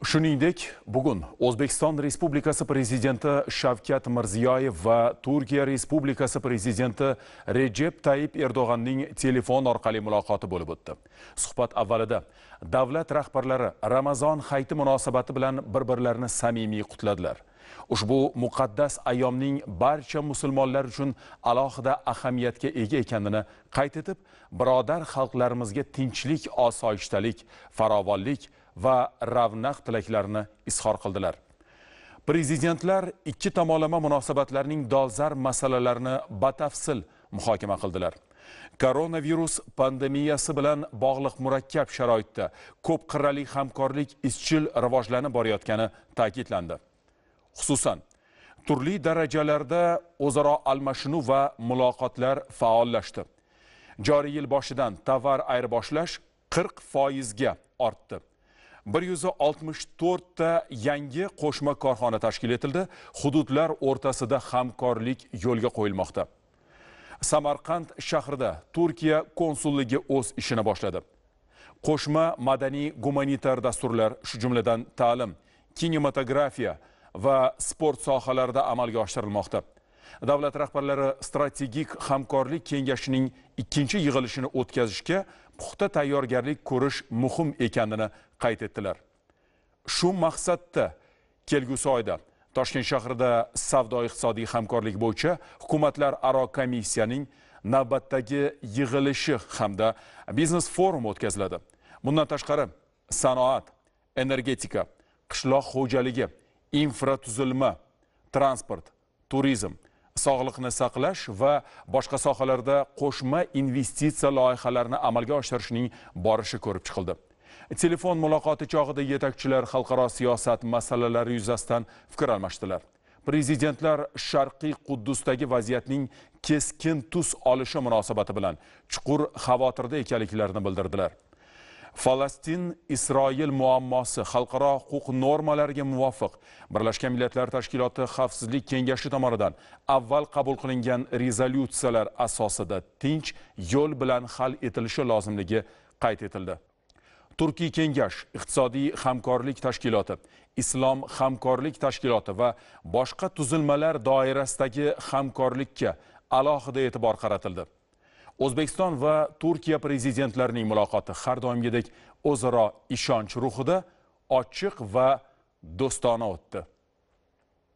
Shuningdek, bugun O'zbekiston Respublikasi prezidenti Shavkat Mirziyoyev va Turkiya Respublikasi prezidenti Recep Tayyip Erdo'g'anning telefon orqali muloqoti bo'lib o'tdi. Suhbat avvalida davlat rahbarlari Ramazon hayiti munosabati bilan bir-birlarini samimiy qutladilar. Ushbu muqaddas ayyomning barcha musulmonlar uchun alohida ahamiyatga ega ekanini qayd etib, birodar xalqlarimizga tinchlik, osoyishtalik, farovonlik va ravnaq tilaklarini izhor qildilar. Prezidentlar ikki tomonlama munosabatlarning dolzarb masalalarini batafsil muhokama qildilar. Koronavirus pandemiyasi bilan bog'liq murakkab sharoitda ko'p qirrali hamkorlik izchil rivojlanib borayotgani ta'kidlandi. Xususan, turli darajalarda o'zaro almashinuv va muloqotlar faollashdi. Joriy yil boshidan tovar ayirboshlash 40 foizga ortdi. 164 ta yangi qo'shma korxona tashkil etildi. Hududlar o'rtasida hamkorlik yo'lga qo'yilmoqda. Samarqand shahrida Turkiya konsulligi o'z ishini boshladi. Qo'shma madaniy gumanitar dasturlar, shu jumladan ta'lim, kinematografiya va sport sohalarida amalga oshirilmoqda. Davlat rahbarlari strategik hamkorlik kengashining ikkinchi yig'ilishini o'tkazishga puxta tayyorgarlik ko'rish muhim ekanini qayd etdilar. Shu maqsadda kelgusi oyda Toshkent shahrida savdo-iqtisodiy hamkorlik bo'yicha hukumatlararo komissiyaning navbatdagi yig'ilishi hamda biznes forum o'tkaziladi. Bundan tashqari sanoat, energetika, qishloq xo'jaligi, infratuzilma, transport, turizm, sog'liqni saqlash va boshqa sohalarda qo'shma investitsiya loyihalarini amalga oshirishning borishi ko'rib chiqildi. Telefon muloqoti chog'ida yetakchilar xalqaro siyosat masalalari yuzasidan fikr almashdilar. Prezidentlar Sharqiy Quddusdagi vaziyatning keskin tus olishi munosabati bilan chuqur xavotirda ekanliklarini bildirdilar. Falastin Isroil muammosi xalqaro huquq normalariga muvofiq Birlashgan Millatlar Tashkiloti Xavfsizlik Kengashi tomonidan avval qabul qilingan rezolyutsiyalar asosida tinch yo'l bilan hal etilishi lozimligi qayd etildi. Turkiy kengash, iqtisodiy hamkorlik tashkiloti, islom hamkorlik tashkiloti va boshqa tuzilmalar doirasidagi hamkorlikka alohida e'tibor qaratildi. O'zbekiston va Turkiya prezidentlarining muloqoti har doimgidek o'zaro ishonch ruhida ochiq va do'stona o'tdi.